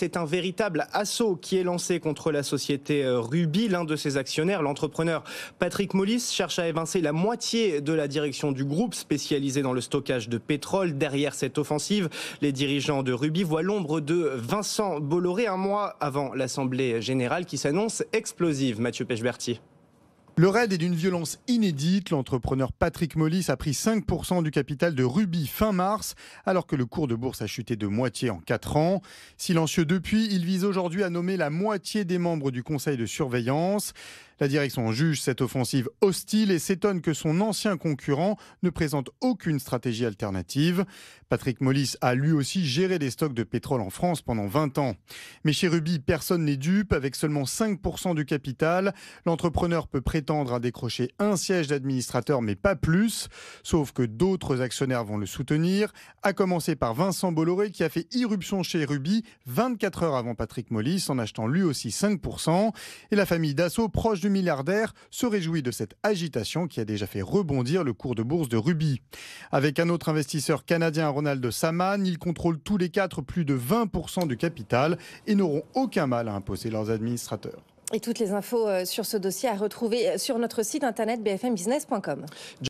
c'est un véritable assaut qui est lancé contre la société euh, Ruby. L'un de ses actionnaires, l'entrepreneur Patrick Mollis, cherche à évincer la moitié de la direction du groupe spécialisé dans le stockage de pétrole. Derrière cette offensive, les dirigeants de Ruby voient l'ombre de Vincent Bolloré un mois avant l'Assemblée générale qui s'annonce explosive. Mathieu Pechberti. Le raid est d'une violence inédite. L'entrepreneur Patrick Mollis a pris 5% du capital de Ruby fin mars, alors que le cours de bourse a chuté de moitié en 4 ans. Silencieux depuis, il vise aujourd'hui à nommer la moitié des membres du conseil de surveillance. La direction juge cette offensive hostile et s'étonne que son ancien concurrent ne présente aucune stratégie alternative. Patrick Mollis a lui aussi géré des stocks de pétrole en France pendant 20 ans. Mais chez Ruby, personne n'est dupe. Avec seulement 5% du capital, l'entrepreneur peut prétendre à décrocher un siège d'administrateur, mais pas plus. Sauf que d'autres actionnaires vont le soutenir, à commencer par Vincent Bolloré qui a fait irruption chez Ruby 24 heures avant Patrick Mollis en achetant lui aussi 5%. Et la famille Dassault, proche du milliardaire se réjouit de cette agitation qui a déjà fait rebondir le cours de bourse de Ruby. Avec un autre investisseur canadien, Ronald Saman, ils contrôlent tous les quatre plus de 20% du capital et n'auront aucun mal à imposer leurs administrateurs. Et toutes les infos euh, sur ce dossier à retrouver euh, sur notre site internet bfmbusiness.com.